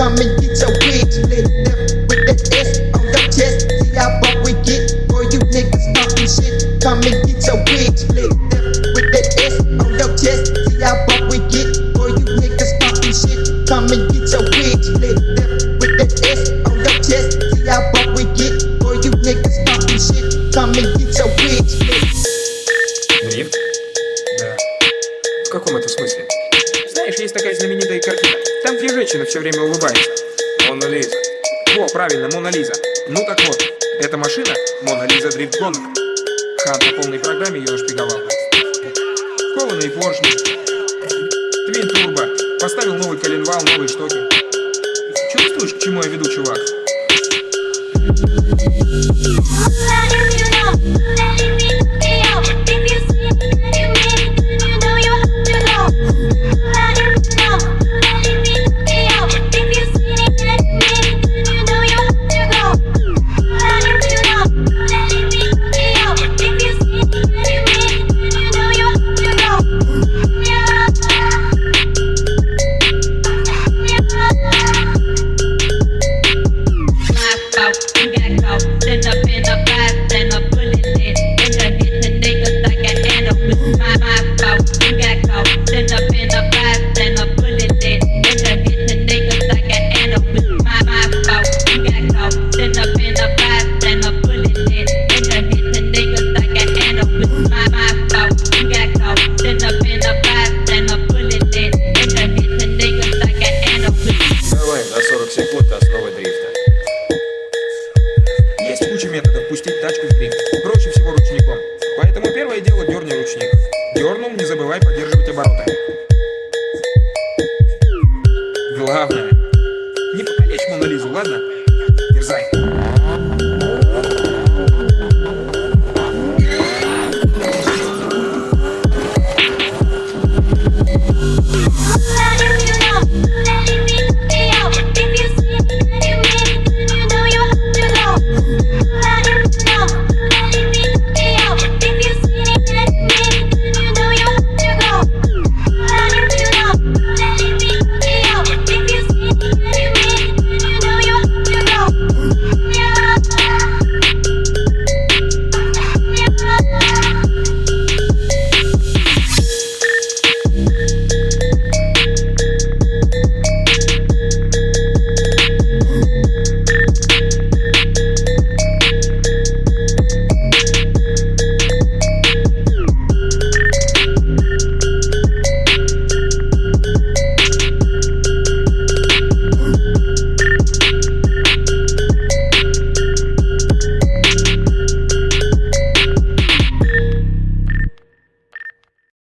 Come and get your wig split. Left with that S on your chest. See how buck we get. Boy, you niggas talking shit. Come and get your wig split. Left with that S on your chest. See how buck we get. Boy, you niggas talking shit. Come and get your wig split. Left with that S on your chest. See how buck we get. Boy, you niggas talking shit. Come and get your wig split. Дрифт? Да. В каком это смысле? Есть такая знаменитая картина. Там две женщины все время улыбаются. Мона Лиза. О, правильно, Мона Лиза. Ну так вот, эта машина Мона Лиза Дрифт гонок. Хан по полной программе ее нашпиговал. Кованые поршни. Твин турбо. Поставил новый коленвал, новые штоки. Чувствуешь, к чему я веду, чувак? Up in a bath, then a bullet in. And I hit the niggas like a handle with my mouth out. You got caught. Then up in a bath, Куча методов пустить тачку в дрифт. Проще всего ручником. Поэтому первое дело дерни ручник. Дернул, не забывай поддерживать обороты.